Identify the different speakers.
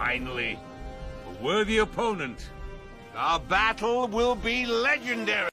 Speaker 1: Finally, a worthy opponent. Our battle will be legendary.